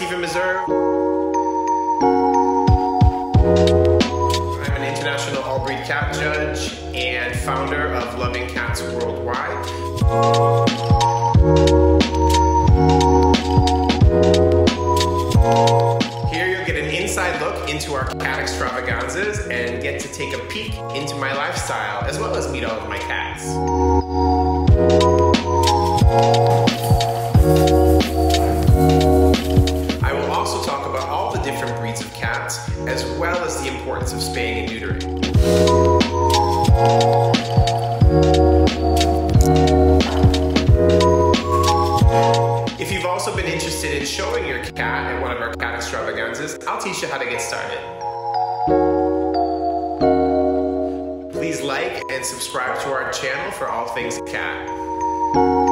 Meserve. I'm an international all breed cat judge and founder of Loving Cats Worldwide. Here you'll get an inside look into our cat extravaganzas and get to take a peek into my lifestyle as well as meet all of my cats. About all the different breeds of cats as well as the importance of spaying and neutering. If you've also been interested in showing your cat at one of our cat extravaganzas, I'll teach you how to get started. Please like and subscribe to our channel for all things cat.